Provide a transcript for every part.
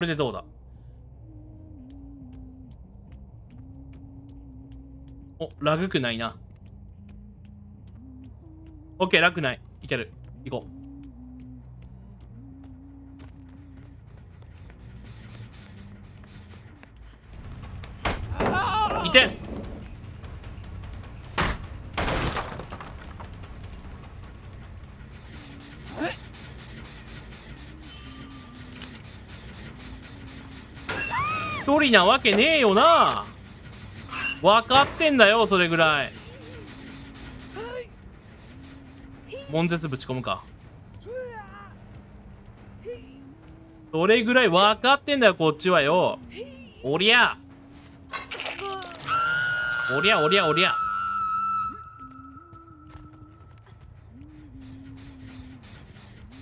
れでどうだ？お、ラグくないな。オッケー、ラグない。いける。行こう。いて一人なわけねえよな。分かってんだよそれぐらい。悶絶ぶち込むか。それぐらい分かってんだよこっちはよ。おりゃ。おりゃおりゃおりゃ。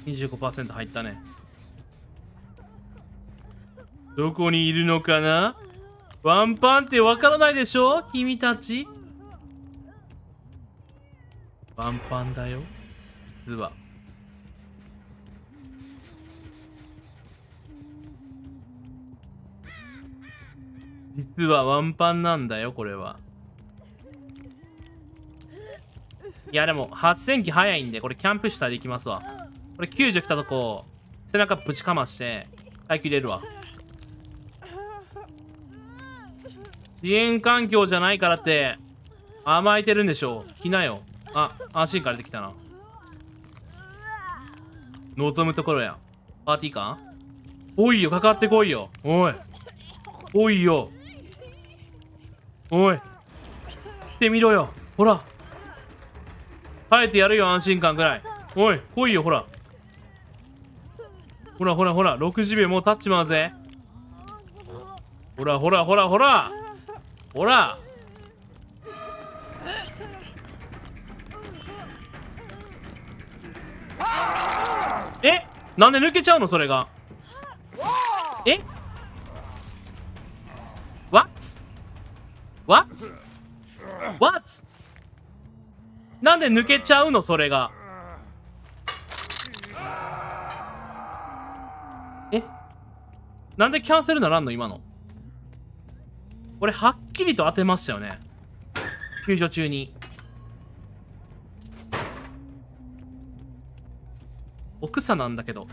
25%入ったね。どこにいるのかな？ワンパンってわからないでしょ？君たち。ワンパンだよ。実は。実はワンパンなんだよこれは。いやでも発電機早いんでこれキャンプしたらできますわ。これ救助来たとこ背中ぶちかまして耐久入れるわ。支援環境じゃないからって甘えてるんでしょう。来なよ。あ安心からできたな。望むところや。パーティーか？おいよかかってこいよ。おい。おいよ。おい。来てみろよ。ほら。耐えてやるよ安心感ぐらい。おい来いよほら。ほらほらほら。60秒もう経っちまうぜ。ほらほらほらほら。ほら。え？なんで抜けちゃうの？それが。え？What? What? What? なんで抜けちゃうの？それが。え？なんでキャンセルならんの？今の。これはっきりと当てましたよね。救助中に。奥さなんだけど。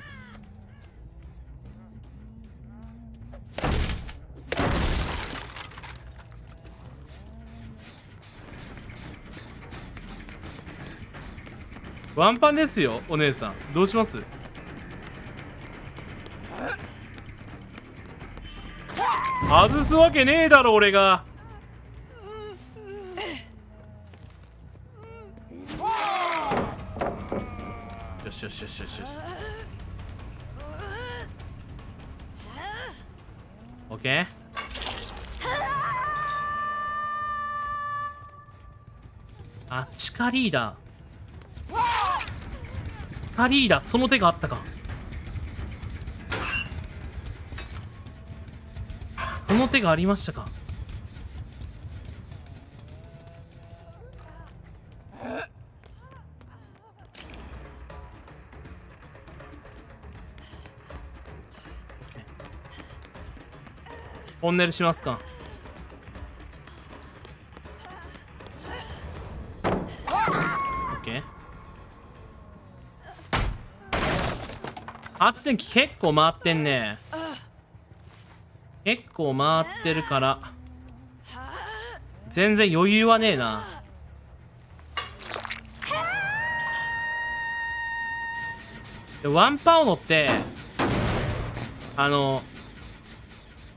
ワンパンですよお姉さん。どうします？外すわけねえだろ俺が。しよしよしよし。オッケーあ地下リーダー。地下リーダーその手があったか。その手がありましたか？トンネルしますか。オッケー。発電機結構回ってんね。結構回ってるから。全然余裕はねえな。でワンパオノってあの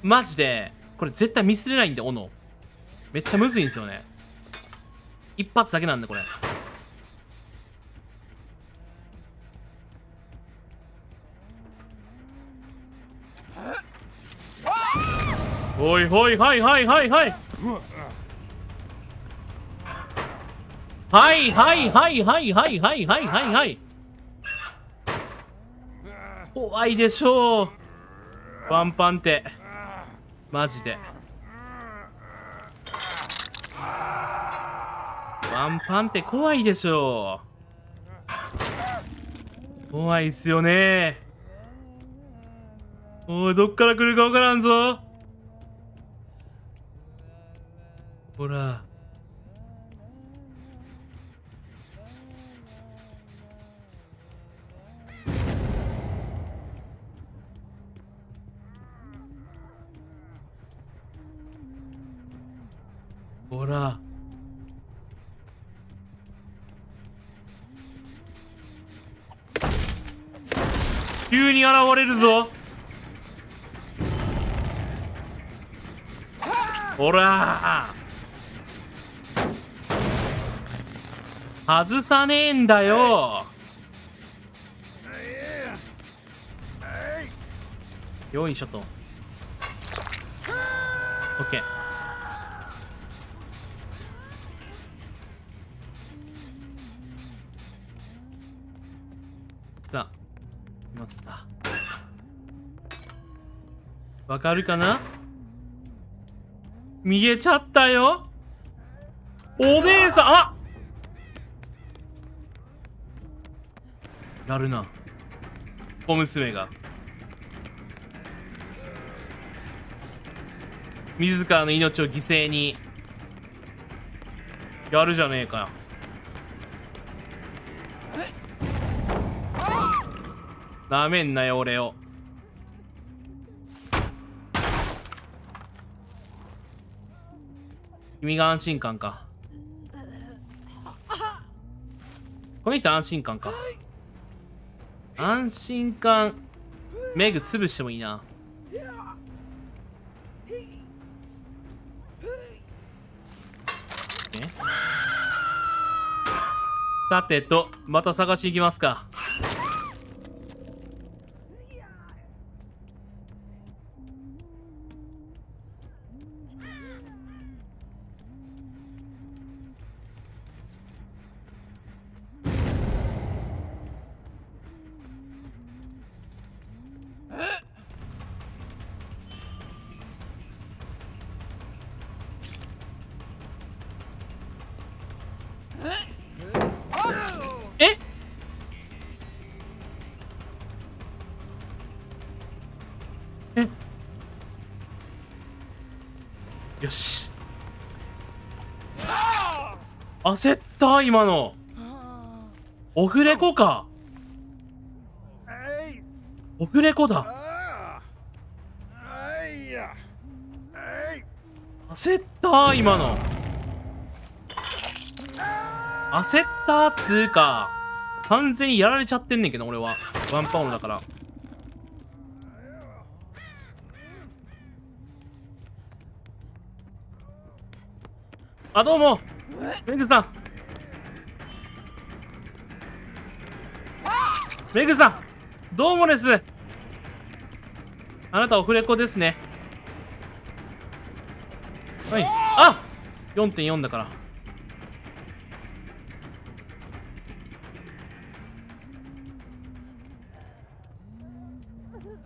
マジでこれ絶対ミスれないんで斧。めっちゃむずいんですよね。一発だけなんでこれ。おいおいはいはいはいはい。はいはいはいはいはいはいはい。はいはい怖いでしょう。ワンパンってマジで。ワンパンって怖いでしょ。う怖いっすよね。おいどっから来るかわからんぞ。ほら。ほら。急に現れるぞ。ほら。外さねえんだよ。よいしょと。オッケー。わかるかな？見えちゃったよ。お姉さんあやるな。小娘が。自らの命を犠牲に。やるじゃねえか。なめんなよ俺を。君が安心感か。この人安心感か。安心感メグ潰してもいいな。さてとまた探し行きますか。焦った今の。オフレコか。オフレコだ。焦った今の。焦ったっつうか完全にやられちゃってんねんけど俺は。ワンパウンだから。あどうも。メグさん。メグさんどうもです。あなたオフレコですね。はい。あ4.4だから。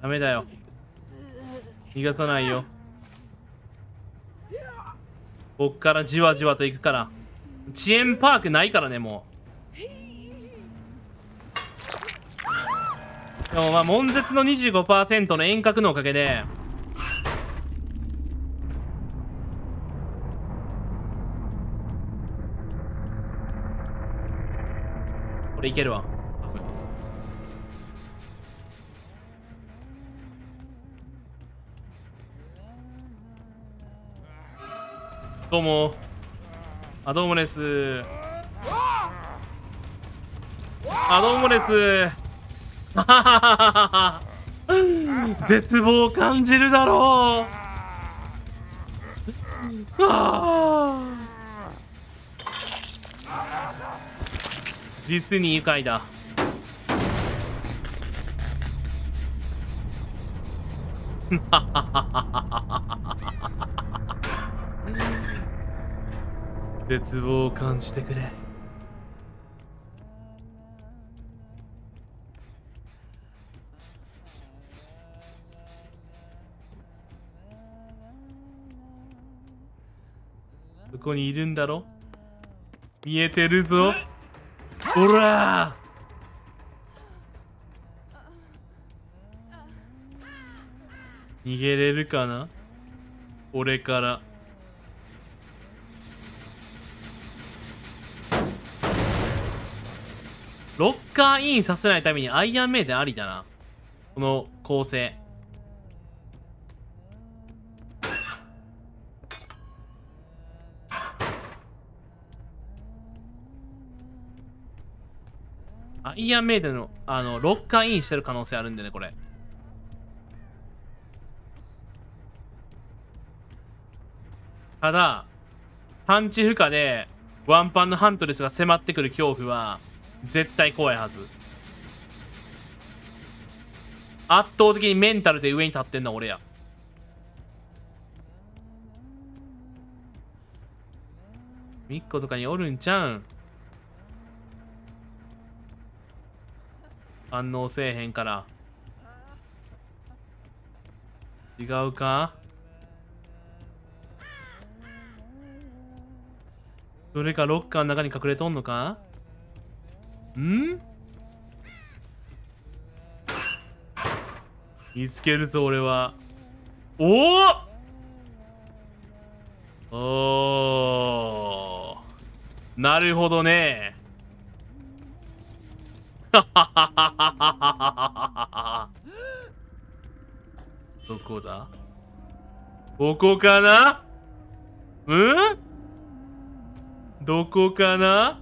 ダメだよ。逃がさないよ。こっからじわじわと行くから。遅延パークないからねもう。でもまあ悶絶の25%の遠隔のおかげで。これいけるわ。どうも。あどうもです。あどうもです。絶望を感じるだろう。あ 実に愉快だ。ハハハハハハハハハ絶望を感じてくれ。ここにいるんだろ？見えてるぞ。ほら！逃げれるかな？俺から。ロッカーインさせないためにアイアンメイデンありだな。この構成。アイアンメイデンの、あの、ロッカーインしてる可能性あるんでね、これ。ただ、パンチ負荷で、ワンパンのハントレスが迫ってくる恐怖は、絶対怖いはず。圧倒的にメンタルで上に立ってんの俺や。ミッコとかにおるんちゃうん？反応せえへんから。違うか？どれかロッカーの中に隠れとんのか？ん？見つけると俺は。おおおなるほどね。どこだ？ここかな？うん？どこかな？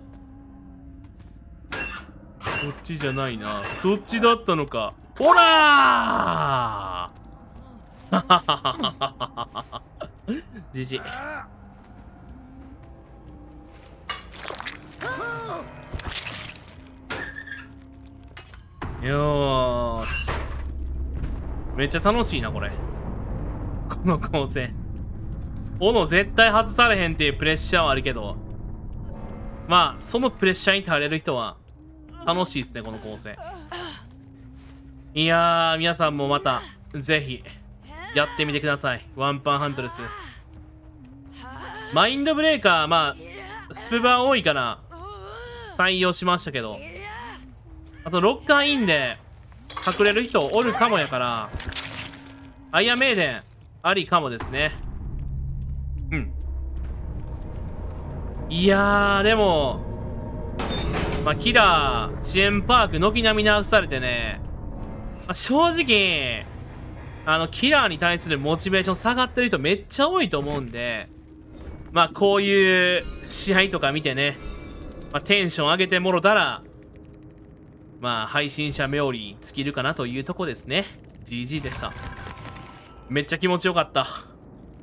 ちじゃないな。そっちだったのか。ほらー じじ。よーし。めっちゃ楽しいな、これ。この構成。斧絶対外されへんっていうプレッシャーはあるけど、まあ、そのプレッシャーに耐えれる人は楽しいですね、この構成。いやー、皆さんもまた、ぜひ、やってみてください。ワンパンハントレス。マインドブレーカー、まあ、スペバー多いから、採用しましたけど、あと、ロッカーインで隠れる人おるかもやから、アイアンメイデン、ありかもですね。うん。いやー、でも、まあ、キラー、遅延パーク、軒並み直されてね、まあ、正直、あの、キラーに対するモチベーション下がってる人めっちゃ多いと思うんで、まあ、こういう試合とか見てね、まあ、テンション上げてもろたら、まあ、配信者冥利尽きるかなというとこですね。GG でした。めっちゃ気持ちよかった。